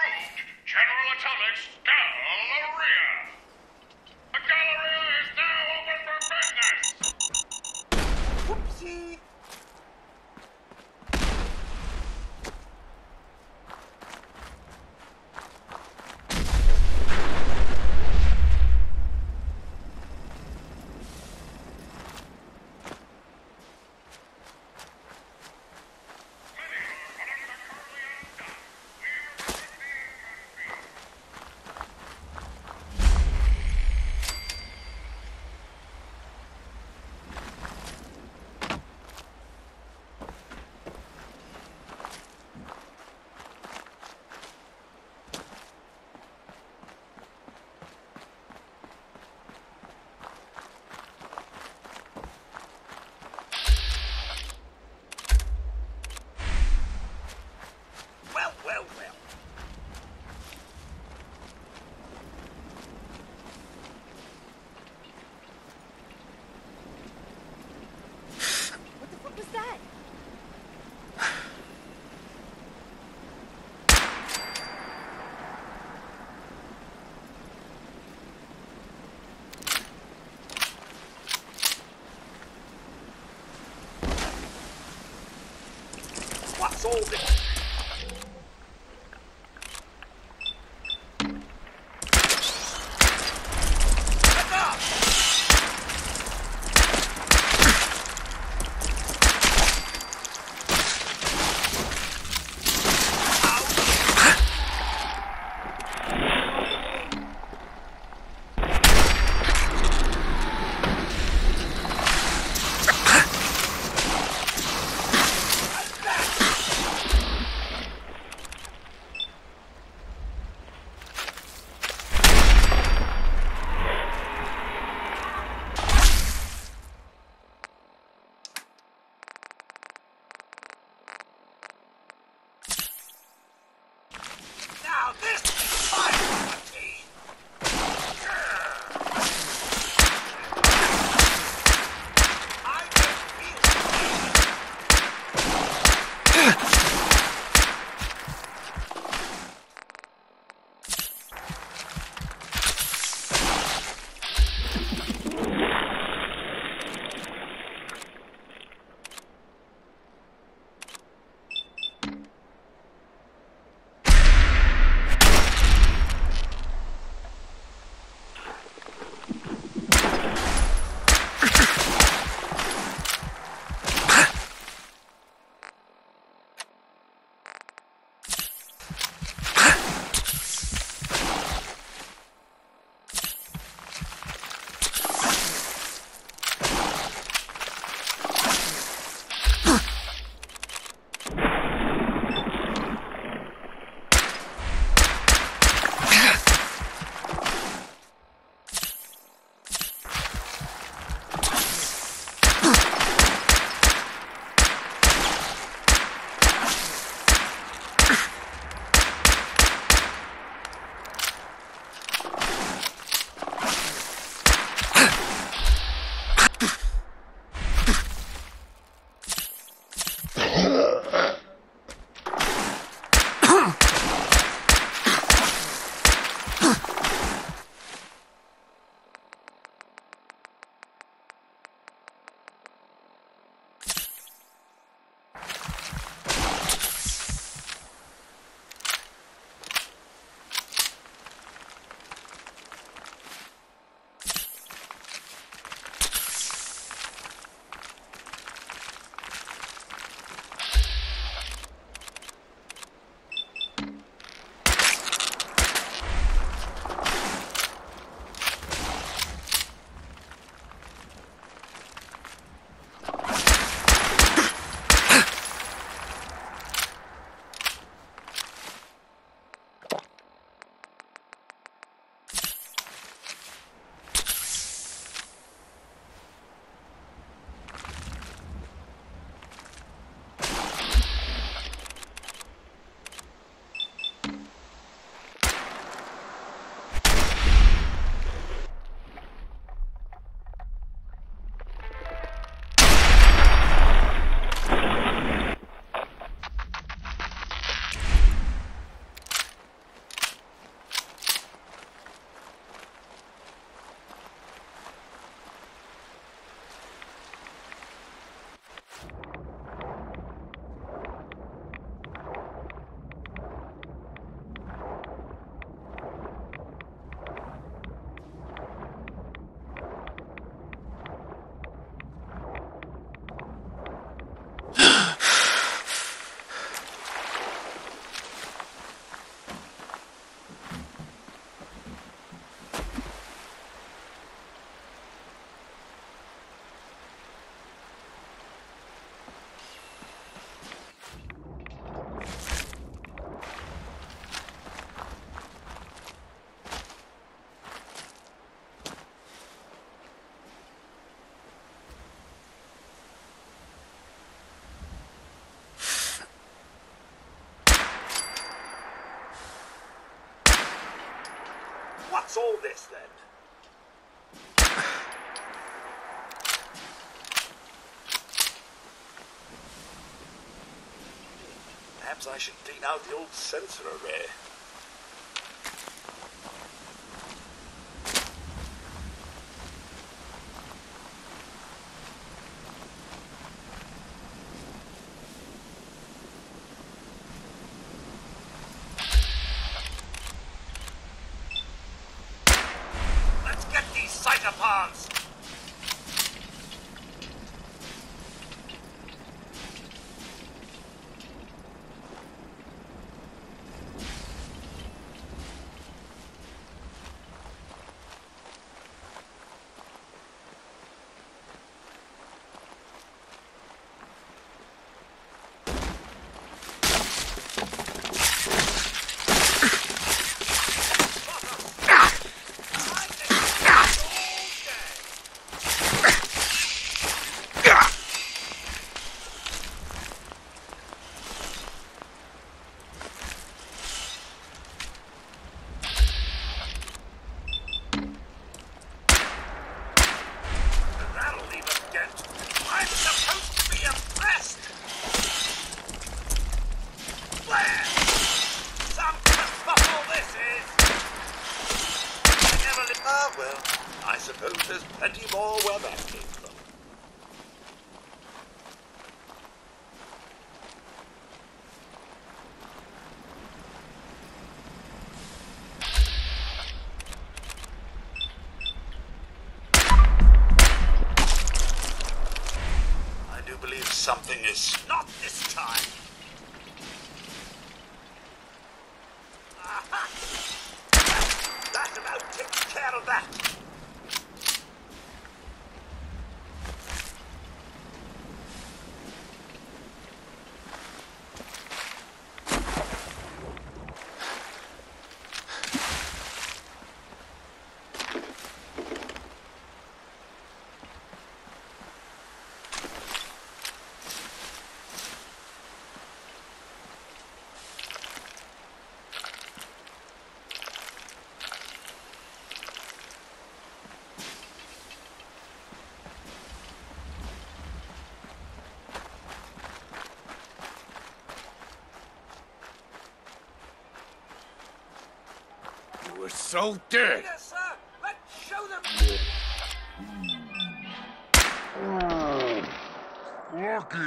approved. General Atomics Galleria. The Galleria is now open for business. Whoopsie. What's all What's all this then? Perhaps I should clean out the old sensor array. Cytopons! Plenty more where that came from. I do believe something is not this time. That about takes care of that. So dead. Yes, sir. Let's show them. Hmm. Rocky.